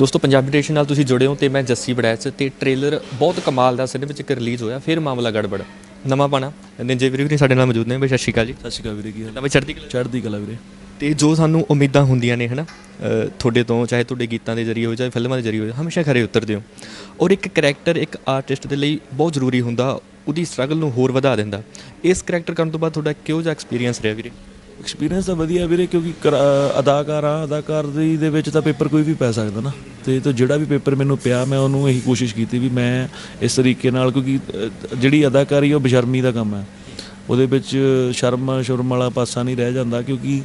ਦੋਸਤੋ ਪੰਜਾਬੀ ਟੇਸ਼ਨ ਨਾਲ ਤੁਸੀਂ ਜੁੜੇ ਹੋ ਤੇ ਮੈਂ ਜੱਸੀ ਬੜੈਚ ਤੇ ਟ੍ਰੇਲਰ ਬਹੁਤ ਕਮਾਲ ਦਾ ਸਿਨੇ ਵਿੱਚ ਇੱਕ ਰਿਲੀਜ਼ ਹੋਇਆ ਫਿਰ ਮਾਮਲਾ ਗੜਬੜ। ਨਵਾਂ ਪਾਣਾ। ਨਿੰਜੇ ਵੀਰ ਵੀ ਸਾਡੇ ਨਾਲ ਮੌਜੂਦ ਨੇ ਬਈ ਸਤਿ ਸ਼੍ਰੀ ਅਕਾਲ ਜੀ। ਸਤਿ ਸ਼੍ਰੀ ਅਕਾਲ ਵੀਰੇ ਕੀ ਹਾਲ? ਨਵੇਂ ਚੜ੍ਹਦੀ ਕਲਾ ਚੜ੍ਹਦੀ ਕਲਾ ਵੀਰੇ। ਤੇ ਜੋ ਸਾਨੂੰ ਉਮੀਦਾਂ ਹੁੰਦੀਆਂ ਨੇ ਹਨਾ ਤੁਹਾਡੇ ਤੋਂ ਚਾਹੇ ਤੁਹਾਡੇ ਗੀਤਾਂ ਦੇ ਜ਼ਰੀਏ ਹੋਵੇ ਚਾਹੇ ਫਿਲਮਾਂ ਦੇ ਜ਼ਰੀਏ ਹੋਵੇ ਹਮੇਸ਼ਾ ਖਰੇ ਉਤਰਦੇ ਹੋ। ਔਰ ਇੱਕ ਕਰੈਕਟਰ ਇੱਕ ਆਰਟਿਸਟ ਦੇ ਲਈ ਬਹੁਤ ਜ਼ਰੂਰੀ ਹੁੰਦਾ ਉਹਦੀ ਸਟਰਗਲ ਨੂੰ ਹੋਰ ਵਧਾ ਦਿੰਦਾ। ਇਸ ਕਰੈਕਟਰ ਕਰਨ ਤੋਂ ਬਾਅਦ ਤੁਹਾਡਾ ਕਿਹੋ ਜਿਹਾ ਐਕਸਪੀਰੀਅੰਸ ਰਿਹਾ ਵੀਰੇ? ਐਕਸਪੀਰੀਅੰਸ ਤਾਂ ਵਧੀਆ ਵੀਰੇ, ਕਿਉਂਕਿ ਕਰ- ਅਦਾਕਾਰ ਆ ਅਦਾਕਾਰ ਦੀ ਦੇ ਵਿੱਚ ਤਾਂ ਪੇਪਰ ਕੋਈ ਵੀ ਪੈ ਸਕਦਾ ਨਾ। ਤੇ ਤੇ ਜਿਹੜਾ ਵੀ ਪੇਪਰ ਮੈਨੂੰ ਪਿਆ, ਮੈਂ ਉਹਨੂੰ ਇਹੀ ਕੋਸ਼ਿਸ਼ ਕੀਤੀ ਵੀ ਮੈਂ ਇਸ ਤਰੀਕੇ ਨਾਲ, ਕਿਉਂਕਿ ਜਿਹੜੀ ਅਦਾਕਾਰੀ ਉਹ ਬਸ਼ਰਮੀ ਦਾ ਕੰਮ ਹੈ। ਉਹਦੇ ਵਿੱਚ ਸ਼ਰਮ ਸ਼ਰਮ ਵਾਲਾ ਪਾਸਾ ਨਹੀਂ ਰਹਿ ਜਾਂਦਾ, ਕਿਉਂਕਿ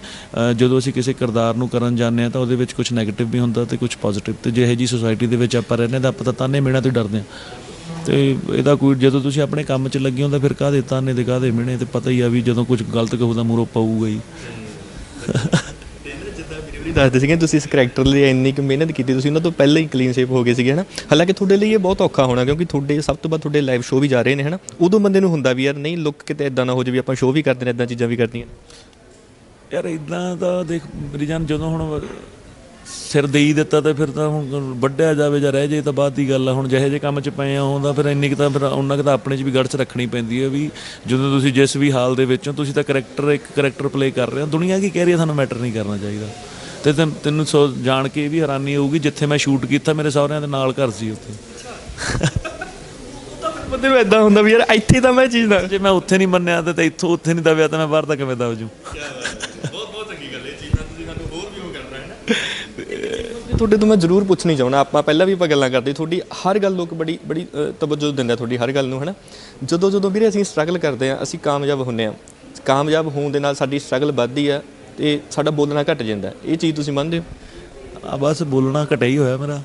ਜਦੋਂ ਅਸੀਂ ਕਿਸੇ ਕਿਰਦਾਰ ਨੂੰ ਕਰਨ ਜਾਂਦੇ ਆ ਤਾਂ ਉਹਦੇ ਵਿੱਚ ਕੁਝ 네ਗੇਟਿਵ ਵੀ ਹੁੰਦਾ ਤੇ ਕੁਝ ਪੋਜ਼ਿਟਿਵ ਤੇ ਜਿਹੇ ਜੀ ਸੋਸਾਇਟੀ ਦੇ ਵਿੱਚ ਆਪਾਂ ਰਹਿੰਦੇ ਤਾਂ ਆਪਾਂ ਤਾਂ ਤਾਨੇ ਮਿਹਣਾ ਤੋਂ ਡਰਦੇ ਆ ਤੇ ਇਹਦਾ ਕੋਈ ਜਦੋਂ ਤੁਸੀਂ ਆਪਣੇ ਕੰਮ 'ਚ ਲੱਗੇ ਹੋ ਤਾਂ ਫਿਰ ਕਾਹਦੇ ਤਾਨੇ ਤੇ ਕਾਹਦੇ ਮਿਹਣੇ ਤੇ ਪਤਾ ਹੀ ਆ ਵੀ ਜਦੋਂ ਕੁਝ ਗਲਤ ਕਹੂ ਤਾਂ ਮੂਰੋਂ ਪਊਗਾ ਹੀ। ਵੀਰੇ ਦੱਸਦੇ ਸੀਗੇ ਤੁਸੀਂ ਇਸ ਕਰੈਕਟਰ ਲਈ ਇੰਨੀ ਕੁ ਮਿਹਨਤ ਕੀਤੀ ਤੁਸੀਂ ਉਹਨਾਂ ਤੋਂ ਪਹਿਲਾਂ ਹੀ ਕਲੀਨ ਸ਼ੇਪ ਹੋ ਗਏ ਸੀਗੇ ਹਨਾ? ਹਾਲਾਂਕਿ ਤੁਹਾਡੇ ਲਈ ਇਹ ਬਹੁਤ ਔਖਾ ਹੋਣਾ ਕਿਉਂਕਿ ਤੁਹਾਡੇ ਸਭ ਤੋਂ ਵੱਧ ਤੁਹਾਡੇ ਲਾਈਵ ਸ਼ੋਅ ਵੀ ਜਾ ਰਹੇ ਨੇ ਹਨਾ? ਉਦੋਂ ਬੰਦੇ ਨੂੰ ਹੁੰਦਾ ਵੀ ਯਾਰ ਨਹੀਂ ਲੁੱਕ ਕਿਤੇ ਇਦਾਂ ਨਾ ਹੋ ਜਾਵੇ ਆਪਾਂ ਸ਼ੋਅ ਵੀ ਕਰਦੇ ਨੇ ਇਦਾਂ ਚੀਜ਼ਾਂ ਵੀ ਕਰਦੀਆਂ ਯਾਰ ਇਦਾਂ ਤਾਂ ਦੇਖ ਮੇਰੀ ਜਾਨ ਜਦੋਂ ਹੁਣ ਸਿਰ ਦੇਈ ਦਿੱਤਾ ਤਾਂ ਫਿਰ ਤਾਂ ਹੁਣ ਵੱਡਿਆ ਜਾਵੇ ਜਾਂ ਰਹਿ ਜੇ ਤਾਂ ਬਾਅਦ ਦੀ ਗੱਲ ਆ। ਹੁਣ ਜਿਹੇ ਜੇ ਕੰਮ 'ਚ ਪਏ ਆ ਹੁੰਦਾ ਫਿਰ ਇੰਨੀ ਕੁ ਤਾਂ ਫਿਰ ਉਹਨਾਂ ਕੁ ਤਾਂ ਆਪਣੇ 'ਚ ਵੀ ਗੜਚ ਰੱਖਣੀ ਪੈਂਦੀ ਹੈ ਵੀ ਜਦੋਂ ਤੁਸੀਂ ਜਿਸ ਵੀ ਹਾਲ ਦੇ ਵਿੱਚੋਂ ਤੁਸੀਂ ਤਾਂ ਕਰੈਕਟਰ ਇੱਕ ਕਰੈਕਟਰ ਪਲੇ ਕਰ ਰਹੇ ਹੋ। ਦੁਨੀਆ ਕੀ ਕਹਿ ਰਹੀ ਹੈ ਤੁਹਾਨੂੰ ਮੈਟਰ ਨਹੀਂ ਕਰਨਾ ਚਾਹੀਦਾ। ਤੇ ਤੈਨ- ਸੋ ਜਾਣ ਕੇ ਇਹ ਵੀ ਹੈਰਾਨੀ ਹੋਊਗੀ ਜਿੱਥੇ ਮੈਂ ਸ਼ੂਟ ਕੀਤਾ ਮੇਰੇ ਸਹੁਰਿਆਂ ਦੇ ਨਾਲ ਘਰ ਸੀ ਉੱਥੇ। ਬੰਦੇ ਨੂੰ ਇਦਾਂ ਹੁੰਦਾ ਵੀ ਯਾਰ ਇੱਥੇ ਤਾਂ ਮੈਂ ਚੀਜ਼ ਦਾ ਜੇ ਮੈਂ ਉੱਥੇ ਨਹੀਂ ਮੰਨਿਆ ਤੇ ਤੇ ਇੱਥੋਂ ਉੱਥੇ ਨਹੀਂ ਦਵਿਆ ਤਾਂ ਮੈਂ ਬਾਹਰ ਤਾਂ ਕਿਵੇਂ ਦਵ ਜੂ? ਬਹੁਤ ਬਹੁਤ ਚੰਗੀ ਗੱਲ ਇਹ ਚੀਜ਼ਾਂ ਤੁਸੀਂ ਸਾਨੂੰ ਹੋਰ ਵੀ ਉਹ ਕਰਨਾ ਹੈ ਨਾ। ਤੁਹਾਡੇ ਤੋਂ ਮੈਂ ਜ਼ਰੂਰ ਪੁੱਛਣੀ ਚਾਹਣਾ ਆਪਾਂ ਪਹਿਲਾਂ ਵੀ ਆਪਾਂ ਗੱਲਾਂ ਕਰਦੇ ਤੁਹਾਡੀ ਹਰ ਗੱਲ ਲੋਕ ਬੜੀ ਬੜੀ ਤਵੱਜੋ ਦਿੰਦੇ ਆ ਤੁਹਾਡੀ ਹਰ ਗੱਲ ਨੂੰ ਹਨਾ? ਜਦੋਂ ਜਦੋਂ ਵੀਰੇ ਅਸੀਂ ਸਟਰਗਲ ਕਰਦੇ ਆ ਅਸੀਂ ਕਾਮਯਾਬ ਹੁੰਨੇ ਆ। ਕਾਮਯਾਬ ਹੋਣ ਦੇ ਨਾਲ ਸਾਡੀ ਸਟਰਗਲ ਵੱਧਦੀ ਆ ਤੇ ਸਾਡਾ ਬੋਲਣਾ ਘਟ ਜਾਂਦਾ। ਇਹ ਚੀਜ਼ ਤੁਸੀਂ ਮੰਨਦੇ ਹੋ? ਆ ਬਸ ਬੋਲਣਾ ਘਟਿਆ ਹੀ ਹੋਇਆ ਮੇਰਾ।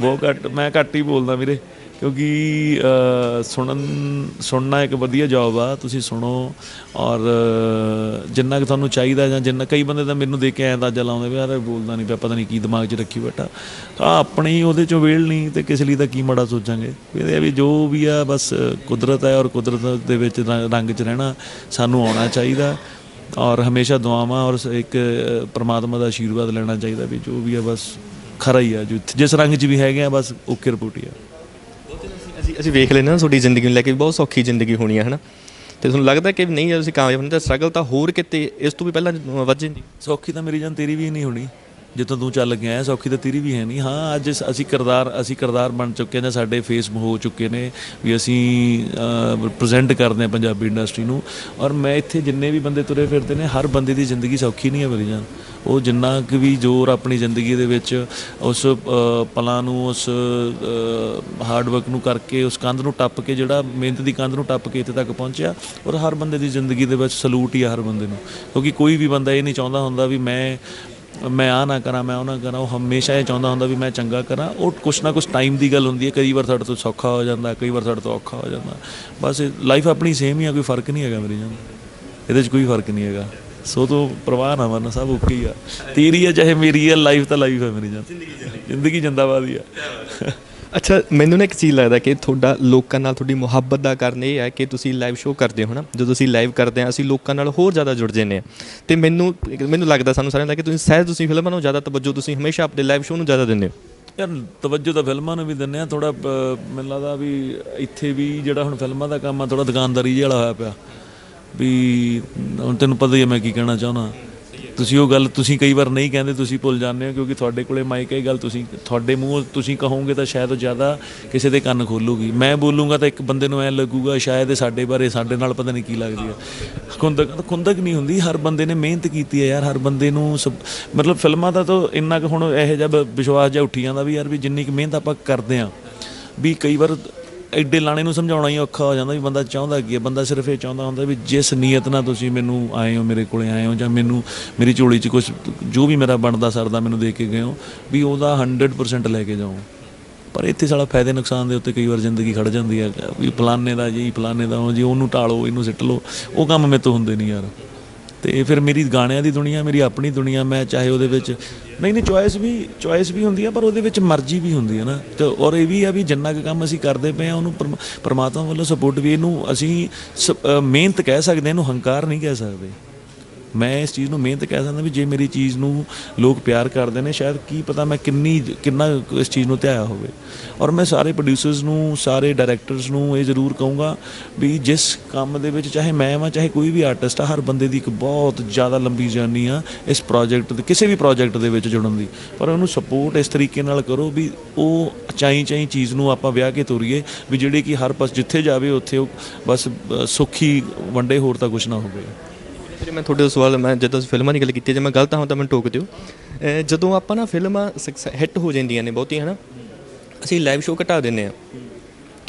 ਬਹੁਤ ਘੱਟ ਮੈਂ ਘੱਟ ਹੀ ਬੋਲਦਾ ਵੀਰੇ। ਕਿਉਂਕਿ ਸੁਣਨ ਸੁਣਨਾ ਇੱਕ ਵਧੀਆ ਜੌਬ ਆ ਤੁਸੀਂ ਸੁਣੋ। ਔਰ ਜਿੰਨਾ ਕਿ ਤੁਹਾਨੂੰ ਚਾਹੀਦਾ ਜਾਂ ਜਿੰਨਾ ਕਈ ਬੰਦੇ ਤਾਂ ਮੈਨੂੰ ਦੇਖ ਕੇ ਐਂ ਅੰਦਾਜ਼ਾ ਲਾਉਂਦੇ ਵੀ ਯਾਰ ਬੋਲਦਾ ਨਹੀਂ ਪਿਆ ਪਤਾ ਨਹੀਂ ਕੀ ਦਿਮਾਗ 'ਚ ਰੱਖੀ ਬੈਠਾ। ਆ ਆਪਣੀ ਉਹਦੇ 'ਚੋਂ ਵੇਲ ਨਹੀਂ ਤੇ ਕਿਸ ਲਈ ਤਾਂ ਕੀ ਮਾੜਾ ਸੋਚਾਂਗੇ? ਇਹਦੇ ਆ ਵੀ ਜੋ ਵੀ ਆ ਬਸ ਕੁਦਰਤ ਹੈ ਔਰ ਕੁਦਰਤ ਦੇ ਵਿੱਚ ਰੰਗ 'ਚ ਰਹਿਣਾ ਸਾਨੂੰ ਆਉਣਾ ਚਾਹੀਦਾ। ਔਰ ਹਮੇਸ਼ਾ ਦੁਆਵਾਂ ਔਰ ਇੱਕ ਅ, ਪ੍ਰਮਾਤਮਾ ਦਾ ਆਸ਼ੀਰਵਾਦ ਲੈਣਾ ਚਾਹੀਦਾ ਵੀ ਜੋ ਵੀ ਆ ਬਸ ਖਰਾ ਹੀ ਆ। ਜੋ ਜਿਸ ਰੰਗ 'ਚ ਵੀ ਹੈਗੇ ਆ ਬਸ ਓਕੇ ਰਿਪੋਰਟ ਹੀ ਆ। ਅਸੀਂ ਅਸੀਂ ਵੇਖ ਲੈਂਦੇ ਹਾਂ ਨਾ ਤੁਹਾਡੀ ਜ਼ਿੰਦਗੀ ਨੂੰ ਲੈ ਕੇ ਬਹੁਤ ਸੌਖੀ ਜ਼ਿੰਦਗੀ ਹੋਣੀ ਹੈ ਹਨਾ? ਤੇ ਤੁਹਾਨੂੰ ਲੱਗਦਾ ਕਿ ਨਹੀਂ ਯਾਰ ਅਸੀਂ ਕਾਮਯਾਬ ਨਹੀਂ ਤਾਂ ਸਟਰਗਲ ਤਾਂ ਹੋਰ ਕਿਤੇ ਇਸ ਤੋਂ ਵੀ ਪਹਿਲਾਂ ਵੱਧ ਜਾਂਦੀ? ਸੌਖੀ ਤਾਂ ਮੇਰੀ ਜਾਨ ਤੇਰੀ ਵੀ ਨਹੀਂ ਹੋਣੀ। ਜਿੱਥੋਂ ਤੂੰ ਚੱਲ ਗਿਆ ਹੈ ਸੌਖੀ ਤਾਂ ਤੇਰੀ ਵੀ ਹੈ ਨਹੀਂ। ਹਾਂ, ਅੱਜ ਅਸੀਂ ਕਿਰਦਾਰ ਅਸੀਂ ਕਿਰਦਾਰ ਬਣ ਚੁੱਕੇ ਨੇ, ਸਾਡੇ ਫੇਸ ਹੋ ਚੁੱਕੇ ਨੇ, ਵੀ ਅਸੀਂ ਪ੍ਰੈਜ਼ੈਂਟ ਕਰਦੇ ਹਾਂ ਪੰਜਾਬੀ ਇੰਡਸਟਰੀ ਨੂੰ। ਔਰ ਮੈਂ ਇੱਥੇ ਜਿੰਨੇ ਵੀ ਬੰਦੇ ਤੁਰੇ ਫਿਰਦੇ ਨੇ, ਹਰ ਬੰਦੇ ਦੀ ਜ਼ਿੰਦਗੀ ਸੌਖੀ ਨਹੀਂ ਹੈ ਮੇਰੀ ਜਾਨ। ਉਹ ਜਿੰਨਾ ਕੁ ਵੀ ਜ਼ੋਰ ਆਪਣੀ ਜ਼ਿੰਦਗੀ ਦੇ ਵਿੱਚ ਉਸ ਪਲਾਂ ਨੂੰ, ਉਸ ਹਾਰਡ ਵਰਕ ਨੂੰ ਕਰਕੇ, ਉਸ ਕੰਧ ਨੂੰ ਟੱਪ ਕੇ, ਜਿਹੜਾ ਮਿਹਨਤ ਦੀ ਕੰਧ ਨੂੰ ਟੱਪ ਕੇ ਇੱਥੇ ਤੱਕ ਪਹੁੰਚਿਆ ਔਰ ਹਰ ਬੰਦੇ ਦੀ ਜ਼ਿੰਦਗੀ ਦੇ ਵਿੱਚ ਸਲੂਟ ਹੀ ਆ ਹਰ ਬੰਦੇ ਨੂੰ। ਕਿਉਂਕਿ ਕੋਈ ਵੀ ਬੰਦਾ ਇਹ ਨਹੀਂ ਚਾਹੁੰਦਾ ਹੁੰਦਾ ਵੀ ਮੈਂ ਮੈਂ ਆ ਨਾ ਕਰਾਂ, ਮੈਂ ਉਹ ਨਾ ਕਰਾਂ, ਉਹ ਹਮੇਸ਼ਾ ਇਹ ਚਾਹੁੰਦਾ ਹੁੰਦਾ ਵੀ ਮੈਂ ਚੰਗਾ ਕਰਾਂ। ਉਹ ਕੁਛ ਨਾ ਕੁਛ ਟਾਈਮ ਦੀ ਗੱਲ ਹੁੰਦੀ ਹੈ, ਕਈ ਵਾਰ ਸਾਡੇ ਤੋਂ ਸੌਖਾ ਹੋ ਜਾਂਦਾ, ਕਈ ਵਾਰ ਸਾਡੇ ਤੋਂ ਔਖਾ ਹੋ ਜਾਂਦਾ। ਬਸ ਲਾਈਫ ਆਪਣੀ ਸੇਮ ਹੀ ਆ, ਕੋਈ ਫ਼ਰਕ ਨਹੀਂ ਹੈਗਾ ਮੇਰੀ ਜਾਨ। ਇਹਦੇ 'ਚ ਕੋਈ ਫ਼ਰਕ ਨਹੀਂ ਹੈਗਾ। ਸੋ ਤੋਂ ਪ੍ਰਵਾਹ ਨਾ ਮੰਨ ਸਭ ਓਕੇ ਹੀ ਆ। ਤੇਰੀ ਆ ਚਾਹੇ ਮੇਰੀ ਆ ਲਾਈਫ ਤਾਂ ਲਾਈਫ ਹੈ ਮੇਰੀ ਜਾਨ। ਜ਼ਿੰਦਗੀ ਜਿੰਦਾਬਾਦ ਹੀ ਆ। ਅੱਛਾ ਮੈਨੂੰ ਨਾ ਇੱਕ ਚੀਜ਼ ਲੱਗਦਾ ਕਿ ਤੁਹਾਡਾ ਲੋਕਾਂ ਨਾਲ ਤੁਹਾਡੀ ਮੁਹੱਬਤ ਦਾ ਕਾਰਨ ਇਹ ਹੈ ਕਿ ਤੁਸੀਂ ਲਾਈਵ ਸ਼ੋਅ ਕਰਦੇ ਹੋ ਨਾ। ਜਦੋਂ ਅਸੀਂ ਲਾਈਵ ਕਰਦੇ ਹਾਂ ਅਸੀਂ ਲੋਕਾਂ ਨਾਲ ਹੋਰ ਜ਼ਿਆਦਾ ਜੁੜ ਜਾਂਦੇ ਹਾਂ। ਤੇ ਮੈਨੂੰ ਮੈਨੂੰ ਲੱਗਦਾ ਸਾਨੂੰ ਸਾਰਿਆਂ ਦਾ ਕਿ ਤੁਸੀਂ ਸਹਿਜ ਤੁਸੀਂ ਫਿਲਮਾਂ ਨੂੰ ਜ਼ਿਆਦਾ ਤਵੱਜੋ ਤੁਸੀਂ ਹਮੇਸ਼ਾ ਆਪਣੇ ਲਾਈਵ ਸ਼ੋਅ ਨੂੰ ਜ਼ਿਆਦਾ ਦਿੰਦੇ ਹੋ। ਯਾਰ ਤਵੱਜੋ ਤਾਂ ਫਿਲਮਾਂ ਨੂੰ ਵੀ ਦਿੰਨੇ ਆ ਥੋੜਾ ਮੈਨੂੰ ਲੱਗਦਾ ਵੀ ਇੱਥੇ ਵੀ ਜਿਹੜਾ ਹੁਣ ਫਿਲਮਾਂ ਦਾ ਕੰਮ ਆ ਥੋੜਾ ਦੁਕਾਨਦਾਰੀ ਜਿਹਾ ਵਾਲਾ ਹੋਇਆ ਪਿਆ। ਵੀ ਹੁਣ ਤੈਨੂੰ ਪਤਾ ਹੀ ਹੈ ਮੈਂ ਕੀ ਕਹਿਣਾ ਚਾਹੁੰਦਾ। ਤੁਸੀਂ ਉਹ ਗੱਲ ਤੁਸੀਂ ਕਈ ਵਾਰ ਨਹੀਂ ਕਹਿੰਦੇ, ਤੁਸੀਂ ਭੁੱਲ ਜਾਂਦੇ ਹੋ ਕਿਉਂਕਿ ਤੁਹਾਡੇ ਕੋਲੇ ਮਾਈਕ ਹੈ, ਇਹ ਗੱਲ ਤੁਸੀਂ, ਤੁਹਾਡੇ ਮੂੰਹ ਤੁਸੀਂ ਕਹੋਗੇ ਤਾਂ ਸ਼ਾਇਦ ਉਹ ਜ਼ਿਆਦਾ ਕਿਸੇ ਦੇ ਕੰਨ ਖੋਲੂਗੀ। ਮੈਂ ਬੋਲੂੰਗਾ ਤਾਂ ਇੱਕ ਬੰਦੇ ਨੂੰ ਐ ਲੱਗੂਗਾ, ਸ਼ਾਇਦ ਇਹ ਸਾਡੇ ਬਾਰੇ, ਸਾਡੇ ਨਾਲ ਪਤਾ ਨਹੀਂ ਕੀ ਲੱਗਦੀ ਹੈ ਖੁੰਦਕ ਖੁੰਦਕ ਨਹੀਂ ਹੁੰਦੀ, ਹਰ ਬੰਦੇ ਨੇ ਮਿਹਨਤ ਕੀਤੀ ਹੈ ਯਾਰ, ਹਰ ਬੰਦੇ ਨੂੰ ਸਭ- ਮਤਲਬ ਫਿਲਮਾਂ ਦਾ ਤਾਂ ਇੰਨਾ ਕੁ ਹੁਣ ਇਹੋ ਜਿਹਾ ਬ- ਵਿਸ਼ਵਾਸ ਜਿਹਾ ਉੱਠੀ ਜਾਂਦਾ ਵੀ ਯਾਰ ਵੀ ਜਿੰਨੀ ਕੁ ਮਿਹਨਤ ਆਪਾਂ ਕਰਦੇ ਆ, ਵੀ ਕਈ ਵਾਰ ਐਡੇ ਲਾਣੇ ਨੂੰ ਸਮਝਾਉਣਾ ਹੀ ਔਖਾ ਹੋ ਜਾਂਦਾ ਵੀ ਬੰਦਾ ਚਾਹੁੰਦਾ ਕੀ ਹੈ, ਬੰਦਾ ਸਿਰਫ ਇਹ ਚਾਹੁੰਦਾ ਹੁੰਦਾ ਵੀ ਜਿਸ ਨੀਅਤ ਨਾਲ ਤੁਸੀਂ ਮੈਨੂੰ ਆਏ ਹੋ, ਮੇਰੇ ਕੋਲੇ ਆਏ ਹੋ ਜਾਂ ਮੈਨੂੰ, ਮੇਰੀ ਝੋਲੀ 'ਚ ਕੁਝ ਜੋ ਵੀ ਮੇਰਾ ਬਣਦਾ ਸਰਦਾ ਮੈਨੂੰ ਦੇ ਕੇ ਗਏ ਹੋ, ਵੀ ਉਹਦਾ 100% ਲੈ ਕੇ ਜਾਓ। ਪਰ ਇੱਥੇ ਸਾਡਾ ਫਾਇਦੇ ਨੁਕਸਾਨ ਦੇ ਉੱਤੇ ਕਈ ਵਾਰ ਜ਼ਿੰਦਗੀ ਖੜ ਜਾਂਦੀ ਹੈ। ਵੀ ਫਲਾਨੇ ਦਾ ਜੀ, ਫਲਾਣੇ ਦਾ ਉਹ ਜੀ, ਉਹਨੂੰ ਢਾਲੋ, ਇਹਨੂੰ ਸਿੱਟ ਲਓ, ਉਹ ਕੰਮ ਮੇਰੇ ਤੋਂ ਹੁੰਦੇ ਨਹੀਂ ਯਾਰ। ਤੇ ਫਿਰ ਮੇਰੀ ਗਾਣਿਆਂ ਦੀ ਦੁਨੀਆ, ਮੇਰੀ ਆਪਣੀ ਦੁਨੀਆ, ਮੈਂ ਚਾਹੇ ਉਹਦੇ ਵਿੱਚ ਨਹੀਂ ਨਹੀਂ ਚੁਆਇਸ ਵੀ ਚੁਆਇਸ ਵੀ ਹੁੰਦੀ ਆ ਪਰ ਉਹਦੇ ਵਿੱਚ ਮਰਜ਼ੀ ਵੀ ਹੁੰਦੀ ਹੈ ਨਾ। ਤੇ ਔਰ ਇਹ ਵੀ ਆ ਵੀ ਜਿੰਨਾ ਕੁ ਕੰਮ ਅਸੀਂ ਕਰਦੇ ਪਏ ਆ ਉਹਨੂੰ ਪਰਮ- ਪ੍ਰਮਾਤਮਾ ਵੱਲੋਂ ਸਪੋਰਟ ਵੀ ਇਹਨੂੰ ਅਸੀਂ ਸ- ਮਿਹਨਤ ਕਹਿ ਸਕਦੇ ਹਾਂ, ਇਹਨੂੰ ਹੰਕਾਰ ਨਹੀਂ ਕਹਿ ਸਕਦੇ। ਮੈਂ ਇਸ ਚੀਜ਼ ਨੂੰ ਮਿਹਨਤ ਕਹਿ ਸਕਦਾ ਵੀ ਜੇ ਮੇਰੀ ਚੀਜ਼ ਨੂੰ ਲੋਕ ਪਿਆਰ ਕਰਦੇ ਨੇ ਸ਼ਾਇਦ ਕੀ ਪਤਾ ਮੈਂ ਕਿੰਨੀ ਕਿੰਨਾ ਇਸ ਚੀਜ਼ ਨੂੰ ਧਿਆਇਆ ਹੋਵੇ। ਔਰ ਮੈਂ ਸਾਰੇ ਪ੍ਰੋਡਿਊਸਰਸ ਨੂੰ ਸਾਰੇ ਡਾਇਰੈਕਟਰਸ ਨੂੰ ਇਹ ਜ਼ਰੂਰ ਕਹੂੰਗਾ ਵੀ ਜਿਸ ਕੰਮ ਦੇ ਵਿੱਚ ਚਾਹੇ ਮੈਂ ਵਾਂ ਚਾਹੇ ਕੋਈ ਵੀ ਆਰਟਿਸਟ ਆ ਹਰ ਬੰਦੇ ਦੀ ਇੱਕ ਬਹੁਤ ਜ਼ਿਆਦਾ ਲੰਬੀ ਜਰਨੀ ਆ ਇਸ ਪ੍ਰੋਜੈਕਟ ਦੇ ਕਿਸੇ ਵੀ ਪ੍ਰੋਜੈਕਟ ਦੇ ਵਿੱਚ ਜੁੜਨ ਦੀ। ਪਰ ਉਹਨੂੰ ਸਪੋਰਟ ਇਸ ਤਰੀਕੇ ਨਾਲ ਕਰੋ ਵੀ ਉਹ ਚਾਈ ਚਾਈ ਚੀਜ਼ ਨੂੰ ਆਪਾਂ ਵਿਆਹ ਕੇ ਤੋਰੀਏ ਵੀ ਜਿਹੜੀ ਕਿ ਹਰ ਪਾਸ ਜਿੱਥੇ ਜਾਵੇ ਉੱਥੇ ਉਹ ਬਸ ਅ, ਸੁਖੀ ਵੰਡੇ ਹੋਰ ਤਾਂ ਕੁਝ ਨਾ ਹੋਵੇ। ਫਿਰ ਮੈਂ ਤੁਹਾਡੇ ਤੋਂ ਸਵਾਲ ਮੈਂ ਜਦੋਂ ਤੁਸੀਂ ਫਿਲਮਾਂ ਦੀ ਗੱਲ ਕੀਤੀ ਹੈ, ਜੇ ਮੈਂ ਗਲਤ ਹਾਂ ਤਾਂ ਮੈਨੂੰ ਟੋਕ ਦਿਓ। ਜਦੋਂ ਆਪਾਂ ਨਾ ਫਿਲਮਾਂ ਹਿੱਟ ਹੋ ਜਾਂਦੀਆਂ ਨੇ ਬਹੁਤੀਆਂ ਹਨਾ? ਅਸੀਂ ਲਾਈਵ ਸ਼ੋਅ ਘਟਾ ਦਿੰਨੇ ਆ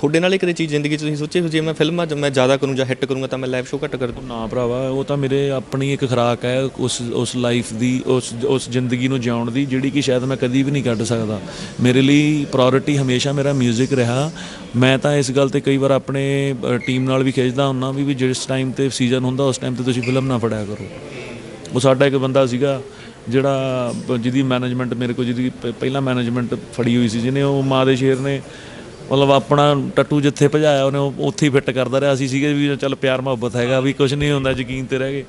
ਤੁਹਾਡੇ ਨਾਲ ਹੀ ਕਦੇ ਚੀਜ਼ ਜ਼ਿੰਦਗੀ 'ਚ ਤੁਸੀਂ ਸੋਚੇ ਹੋ? ਜੇ ਮੈਂ ਫਿਲਮਾਂ 'ਚ ਮੈਂ ਜ਼ਿਆਦਾ ਕਰੂੰ ਜਾਂ ਹਿੱਟ ਕਰੂੰਗਾ ਤਾਂ ਮੈਂ ਲਾਈਵ ਸ਼ੋਅ ਘੱਟ ਕਰ ਦੂੰ। ਨਾ ਭਰਾਵਾ, ਉਹ ਤਾਂ ਮੇਰੇ ਆਪਣੀ ਇੱਕ ਖੁਰਾਕ ਹੈ, ਉਸ ਉਸ ਲਾਈਫ ਦੀ, ਉਸ ਉਸ ਜ਼ਿੰਦਗੀ ਨੂੰ ਜਿਉਣ ਦੀ, ਜਿਹੜੀ ਕਿ ਸ਼ਾਇਦ ਮੈਂ ਕਦੀ ਵੀ ਨਹੀਂ ਕੱਢ ਸਕਦਾ। ਮੇਰੇ ਲਈ ਪ੍ਰਾਇੋਰਟੀ ਹਮੇਸ਼ਾ ਮੇਰਾ 뮤직 ਰਿਹਾ। ਮੈਂ ਤਾਂ ਇਸ ਗੱਲ ਤੇ ਕਈ ਵਾਰ ਆਪਣੇ ਟੀਮ ਨਾਲ ਵੀ ਖਿੱਚਦਾ ਹੁੰਨਾ ਵੀ ਵੀ ਜਿਸ ਟਾਈਮ ਤੇ ਸੀਜ਼ਨ ਹੁੰਦਾ, ਉਸ ਟਾਈਮ ਤੇ ਤੁਸੀਂ ਫਿਲਮ ਨਾ ਫੜਿਆ ਕਰੋ। ਉਹ ਸਾਡਾ ਇੱਕ ਬੰਦਾ ਸੀਗਾ, ਜਿਹੜਾ ਜਿਹਦੀ ਮੈਨੇਜਮੈਂਟ ਮੇਰੇ ਕੋਲ, ਜਿਹਦੀ ਪ- ਪਹਿਲਾਂ ਮੈਨੇਜਮੈਂਟ ਫੜੀ ਹੋਈ ਸੀ, ਜਿਹਨੇ ਉਹ ਮਾਂ ਦੇ ਸ਼ੇਰ ਨੇ ਮਤਲਬ ਆਪਣਾ ਟੱਟੂ ਜਿੱਥੇ ਭਜਾਇਆ ਉਹਨੇ ਉਹ ਉੱਥੇ ਹੀ ਫਿੱਟ ਕਰਦਾ ਰਿਹਾ। ਅਸੀਂ ਸੀਗੇ ਵੀ ਚੱਲ ਪਿਆਰ ਮੁਹੱਬਤ ਹੈਗਾ ਵੀ ਕੁਝ ਨਹੀਂ ਹੁੰਦਾ ਯਕੀਨ ਤੇ ਰਹਿ ਗਏ।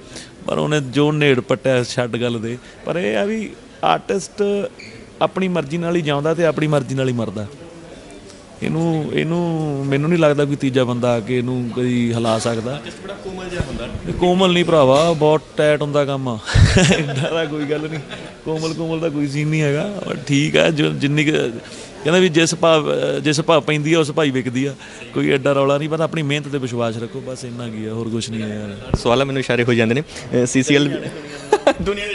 ਪਰ ਉਹਨੇ ਜੋ ਨੇੜ ਪੱਟਿਆ ਛੱਡ ਗੱਲ ਦੇ। ਪਰ ਇਹ ਆ ਵੀ ਆਰਟਿਸਟ ਆਪਣੀ ਮਰਜ਼ੀ ਨਾਲ ਹੀ ਜਿਉਂਦਾ ਤੇ ਆਪਣੀ ਮਰਜ਼ੀ ਨਾਲ ਹੀ ਮਰਦਾ। ਇਹਨੂੰ ਇਹਨੂੰ ਮੈਨੂੰ ਨਹੀਂ ਲੱਗਦਾ ਕੋਈ ਤੀਜਾ ਬੰਦਾ ਆ ਕੇ ਇਹਨੂੰ ਕਦੀ ਹਿਲਾ ਸਕਦਾ। ਬੜਾ ਕੋਮਲ ਜਿਹਾ ਹੁੰਦਾ। ਇਹ ਕੋਮਲ ਨਹੀਂ ਭਰਾਵਾ ਬਹੁਤ ਟਾਈਟ ਹੁੰਦਾ ਕੰਮ। ਏਡਾ ਦਾ ਕੋਈ ਗੱਲ ਨਹੀਂ। ਕੋਮਲ ਕੋਮਲ ਦਾ ਕੋਈ ਸੀਨ ਨਹੀਂ ਹੈਗਾ ਠੀਕ ਹੈ ਜਿੰਨੀ ਕੁ- ਕਹਿੰਦਾ ਵੀ ਜਿਸ ਭਾਵ ਜਿਸ ਭਾਵ ਪੈਂਦੀ ਆ ਉਸ ਭਾਈ ਵਿਕਦੀ ਆ। ਕੋਈ ਐਡਾ ਰੌਲਾ ਨਹੀਂ ਪਰ ਆਪਣੀ ਮਿਹਨਤ ਤੇ ਵਿਸ਼ਵਾਸ ਰੱਖੋ ਬਸ ਇੰਨਾ ਕੀ ਆ ਹੋਰ ਕੁਝ ਨਹੀਂ ਹੈ ਯਾਰ। ਸਵਾਲਾਂ ਮੈਨੂੰ ਇਸ਼ਾਰੇ ਹੋ ਜਾਂਦੇ ਨੇ। ਸੀਸੀਐਲ ਦੁਨੀਆ ਦੇ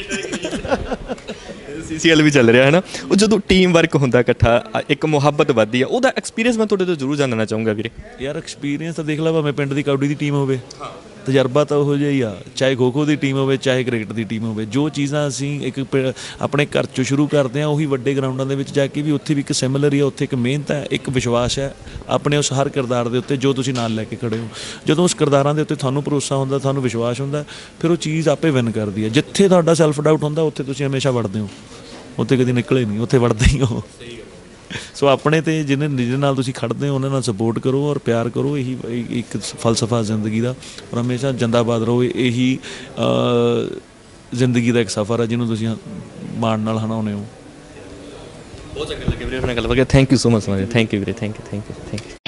ਸੀਸੀਐਲ ਵੀ ਚੱਲ ਰਿਹਾ ਹੈ ਨਾ ਉਹ ਜਦੋਂ ਟੀਮ ਵਰਕ ਹੁੰਦਾ ਇਕੱਠਾ ਇੱਕ ਮੁਹੱਬਤ ਵੱਧਦੀ ਆ ਉਹਦਾ ਐਕਸਪੀਰੀਅੰਸ ਮੈਂ ਤੁਹਾਡੇ ਤੋਂ ਜ਼ਰੂਰ ਜਾਣਨਾ ਚਾਹੂੰਗਾ ਵੀਰੇ। ਯਾਰ ਐਕਸਪੀਰੀਅੰਸ ਤਾਂ ਦੇਖ ਲਾ ਭਾਵੇਂ ਪਿੰਡ ਦੀ ਕਬੱਡੀ ਦੀ ਟੀਮ ਹੋਵੇ। ਤਜਰਬਾ ਤਾਂ ਉਹੋ ਜਿਹਾ ਹੀ ਆ, ਚਾਹੇ ਖੋ-ਖੋ ਦੀ ਟੀਮ ਹੋਵੇ, ਚਾਹੇ ਕ੍ਰਿਕਟ ਦੀ ਟੀਮ ਹੋਵੇ, ਜੋ ਚੀਜ਼ਾਂ ਅਸੀਂ ਇੱਕ ਪ- ਆਪਣੇ ਘਰ ਚੋਂ ਸ਼ੁਰੂ ਕਰਦੇ ਆ, ਉਹੀ ਵੱਡੇ ਗਰਾਊਂਡਾਂ ਦੇ ਵਿੱਚ ਜਾ ਕੇ ਵੀ ਉੱਥੇ ਵੀ ਇੱਕ ਸਿਮਿਲਰ ਹੀ ਆ, ਉੱਥੇ ਇੱਕ ਮਿਹਨਤ ਹੈ, ਇੱਕ ਵਿਸ਼ਵਾਸ ਹੈ, ਆਪਣੇ ਉਸ ਹਰ ਕਿਰਦਾਰ ਦੇ ਉੱਤੇ ਜੋ ਤੁਸੀਂ ਨਾਲ ਲੈ ਕੇ ਖੜੇ ਹੋ। ਜਦੋਂ ਉਸ ਕਿਰਦਾਰਾਂ ਦੇ ਉੱਤੇ ਤੁਹਾਨੂੰ ਭਰੋਸਾ ਹੁੰਦਾ, ਤੁਹਾਨੂੰ ਵਿਸ਼ਵਾਸ ਹੁੰਦਾ, ਫਿਰ ਉਹ ਚੀਜ਼ ਆਪੇ ਵਿਨ ਕਰਦੀ ਹੈ। ਜਿੱਥੇ ਤੁਹਾਡਾ ਸੈਲਫ ਡਾਊਟ ਹੁੰਦਾ, ਉੱਥੇ ਤੁਸੀਂ ਹਮੇਸ਼ਾ ਵੜਦੇ ਹੋ। ਉੱਥੇ ਕਦੀ ਨਿਕਲੇ ਨਹੀਂ, ਉੱਥੇ ਵੜਦੇ ਹੀ ਹੋ। ਸੋ ਆਪਣੇ ਤੇ ਜਿਹਨੇ ਜਿਹਦੇ ਨਾਲ ਤੁਸੀਂ ਖੜਦੇ ਹੋ, ਉਹਨਾਂ ਨਾਲ ਸਪੋਰਟ ਕਰੋ ਔਰ ਪਿਆਰ ਕਰੋ, ਇਹੀ ਇੱਕ ਫਲਸਫਾ ਜ਼ਿੰਦਗੀ ਦਾ। ਔਰ ਹਮੇਸ਼ਾ ਜਿੰਦਾਬਾਦ ਰਹੋ, ਇਹੀ ਜ਼ਿੰਦਗੀ ਦਾ ਇੱਕ ਸਫ਼ਰ ਹੈ ਜਿਹਨੂੰ ਤੁਸੀਂ ਮਾਣ ਨਾਲ ਹਨਾਉਨੇ ਹੋ। ਬਹੁਤ ਚੰਗਾ ਲੱਗਿਆ ਵੀਰੇ, ਆਪਣੇ ਨਾਲ ਗੱਲ ਕਰਕੇ। Thank you so much thank you ਵੀਰੇ thank you thank you thank you